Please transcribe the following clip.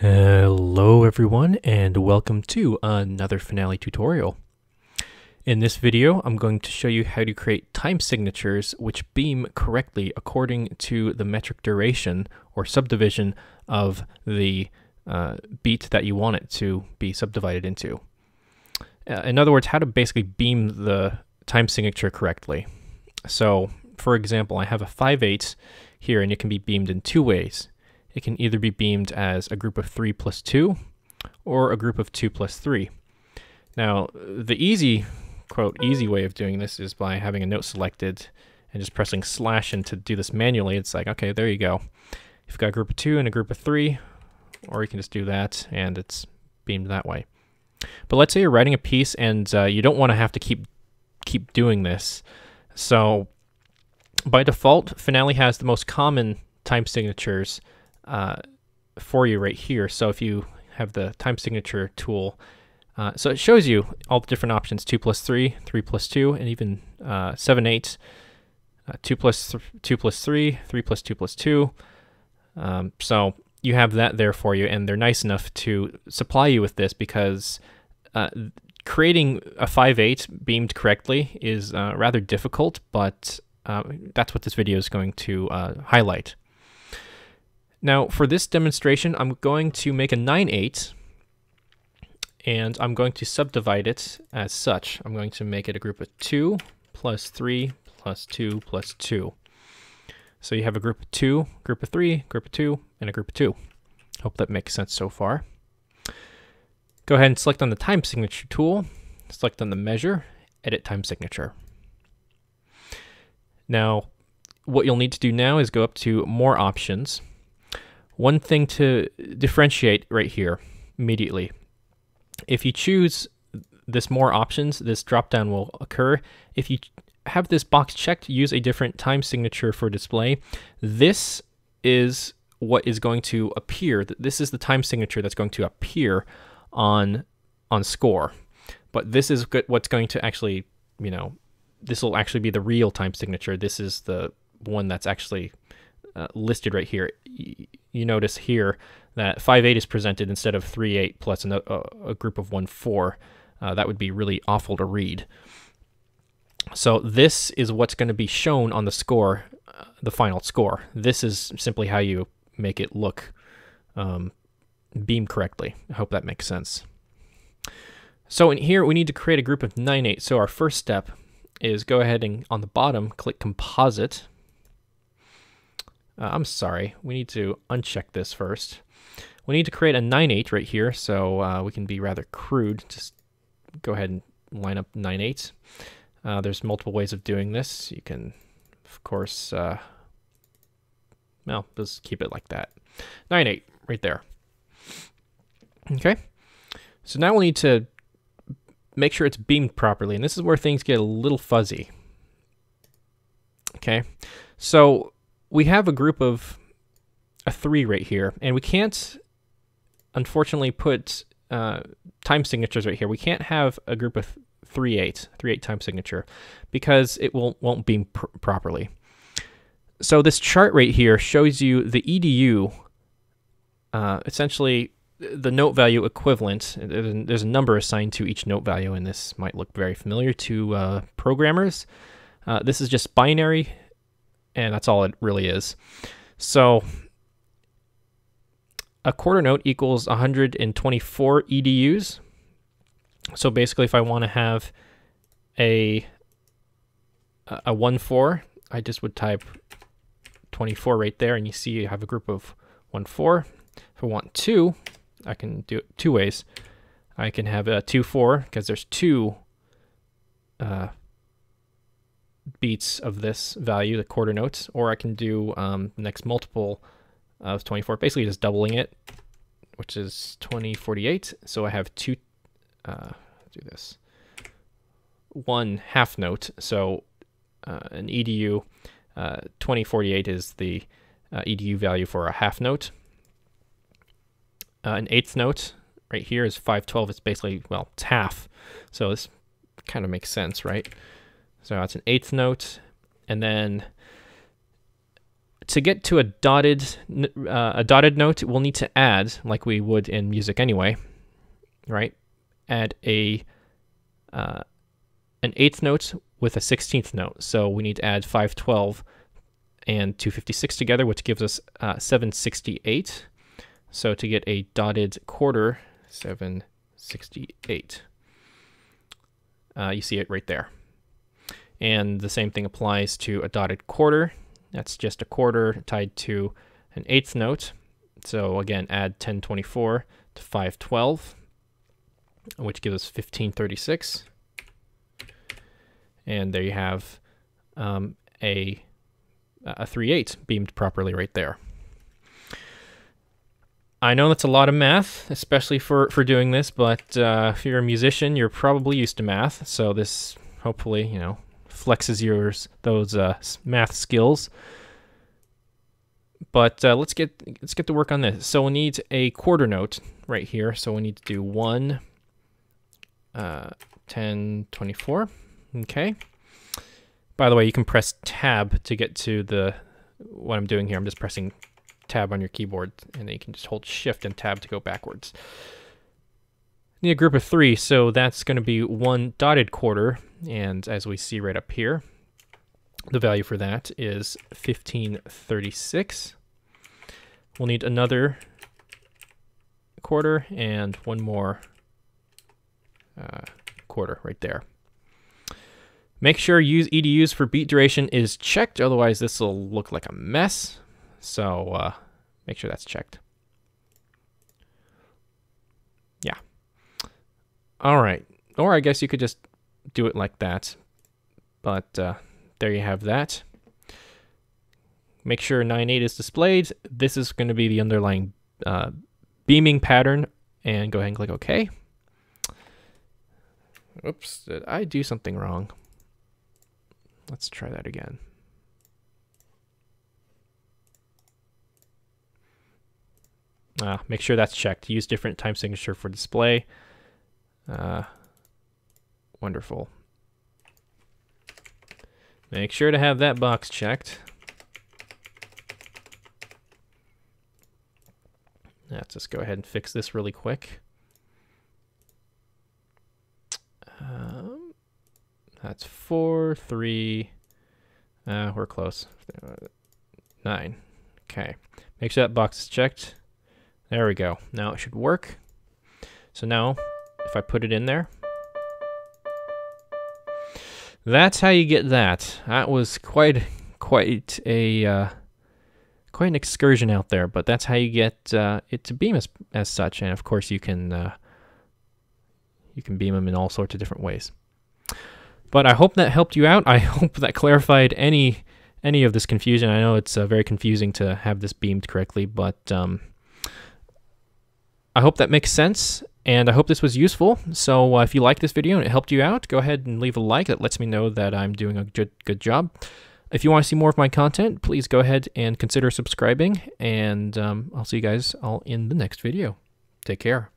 Hello everyone and welcome to another Finale tutorial. In this video I'm going to show you how to create time signatures which beam correctly according to the metric duration or subdivision of the uh, beat that you want it to be subdivided into. Uh, in other words, how to basically beam the time signature correctly. So for example, I have a 5-8 here and it can be beamed in two ways it can either be beamed as a group of 3 plus 2 or a group of 2 plus 3. Now, the easy, quote, easy way of doing this is by having a note selected and just pressing slash and to do this manually. It's like, okay, there you go. You've got a group of 2 and a group of 3, or you can just do that and it's beamed that way. But let's say you're writing a piece and uh, you don't want to have to keep keep doing this. So by default, Finale has the most common time signatures uh, for you right here. So if you have the time signature tool, uh, so it shows you all the different options, 2 plus 3, 3 plus 2, and even uh, 7 8, uh, 2 plus th 2 plus 3, 3 plus 2 plus 2. Um, so you have that there for you, and they're nice enough to supply you with this because uh, creating a 5-8 beamed correctly is uh, rather difficult, but uh, that's what this video is going to highlight. Now for this demonstration, I'm going to make a 9-8 and I'm going to subdivide it as such. I'm going to make it a group of 2 plus 3 plus 2 plus 2. So you have a group of 2, group of 3, group of 2, and a group of 2. Hope that makes sense so far. Go ahead and select on the time signature tool, select on the measure, edit time signature. Now, what you'll need to do now is go up to more options one thing to differentiate right here immediately. If you choose this more options, this dropdown will occur. If you have this box checked, use a different time signature for display. This is what is going to appear. This is the time signature that's going to appear on on score. But this is what's going to actually, you know, this will actually be the real time signature. This is the one that's actually uh, listed right here. You notice here that 5-8 is presented instead of 3-8 plus a, a, group of 1-4. Uh, that would be really awful to read. So this is what's going to be shown on the score, uh, the final score. This is simply how you make it look um, beam correctly. I hope that makes sense. So in here, we need to create a group of 9-8. So our first step is go ahead and on the bottom, click Composite, uh, I'm sorry, we need to uncheck this first. We need to create a 9-8 right here, so uh, we can be rather crude. Just go ahead and line up 9-8. Uh, there's multiple ways of doing this. You can, of course, uh, well, just keep it like that. 9-8, right there. Okay, so now we need to make sure it's beamed properly, and this is where things get a little fuzzy. Okay, so we have a group of a three right here, and we can't, unfortunately, put uh, time signatures right here. We can't have a group of three eight, three eight time signature, because it will won't beam pr properly. So this chart right here shows you the EDU, uh, essentially the note value equivalent. There's a number assigned to each note value, and this might look very familiar to uh, programmers. Uh, this is just binary and that's all it really is. So a quarter note equals 124 EDUs. So basically, if I want to have a a one four, I just would type 24 right there, and you see you have a group of one four. If I want two, I can do it two ways. I can have a two four because there's two uh, beats of this value, the quarter notes, or I can do um, the next multiple of 24, basically just doubling it, which is 2048. So I have two, uh, do this, one half note. So uh, an EDU, uh, 2048 is the uh, EDU value for a half note. Uh, an eighth note right here is 512. It's basically, well, it's half. So this kind of makes sense, right? So that's an eighth note. And then to get to a dotted uh, a dotted note, we'll need to add, like we would in music anyway, right? Add a uh, an eighth note with a sixteenth note. So we need to add 512 and 256 together, which gives us uh, 768. So to get a dotted quarter, 768. Uh, you see it right there. And the same thing applies to a dotted quarter. That's just a quarter tied to an eighth note. So again, add 1024 to 512, which gives us 1536. And there you have um, a, a 3-8 beamed properly right there. I know that's a lot of math, especially for, for doing this, but uh, if you're a musician, you're probably used to math. So this hopefully, you know, flexes yours those uh, math skills. But uh, let's get let's get to work on this. So we need a quarter note right here. So we need to do 1, uh, 10, 24. Okay. By the way, you can press tab to get to the what I'm doing here. I'm just pressing tab on your keyboard, and then you can just hold shift and tab to go backwards. Need a group of three, so that's going to be one dotted quarter, and as we see right up here, the value for that is 1536. We'll need another quarter and one more uh, quarter right there. Make sure use EDUs for beat duration is checked, otherwise this will look like a mess. So uh, make sure that's checked. Yeah. All right. Or I guess you could just do it like that. But uh, there you have that. Make sure 9.8 is displayed. This is going to be the underlying uh, beaming pattern. And go ahead and click OK. Oops, did I do something wrong? Let's try that again. Uh, make sure that's checked. Use different time signature for display. Uh, wonderful. Make sure to have that box checked. Let's just go ahead and fix this really quick. Um, that's four, three. Uh, we're close. Nine. Okay. Make sure that box is checked. There we go. Now it should work. So now, if I put it in there, that's how you get that. That was quite, quite a, uh, quite an excursion out there, but that's how you get uh, it to beam as, as such. And of course, you can, uh, you can beam them in all sorts of different ways. But I hope that helped you out. I hope that clarified any any of this confusion. I know it's uh, very confusing to have this beamed correctly, but um, I hope that makes sense, and I hope this was useful. So uh, if you like this video and it helped you out, go ahead and leave a like. That lets me know that I'm doing a good, good job. If you want to see more of my content, please go ahead and consider subscribing, and um, I'll see you guys all in the next video. Take care.